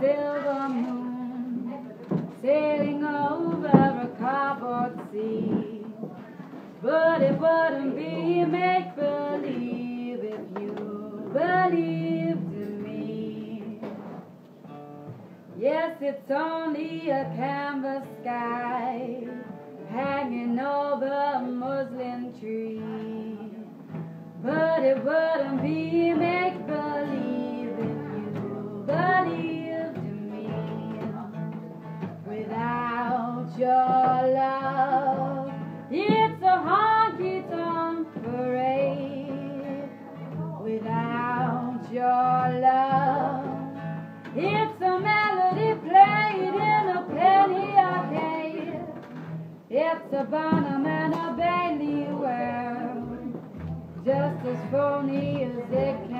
silver moon sailing over a cardboard sea. But it wouldn't be make believe if you believed in me. Yes, it's only a canvas sky hanging over a muslin tree. But it wouldn't be it's a honky tonk parade. Without your love, it's a melody played in a penny arcade. It's a Barnum and a Bailey world, just as phony as it can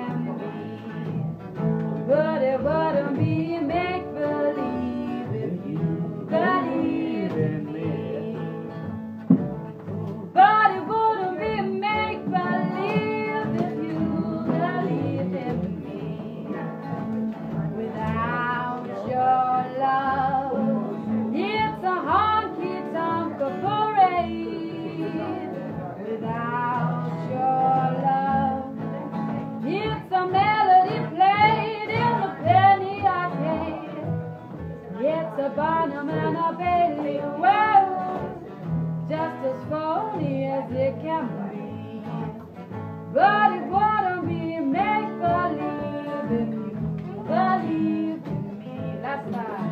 a Barnum and a Bailey world, just as phony as it can be. But it wouldn't be make believe if you believed in me. That's right.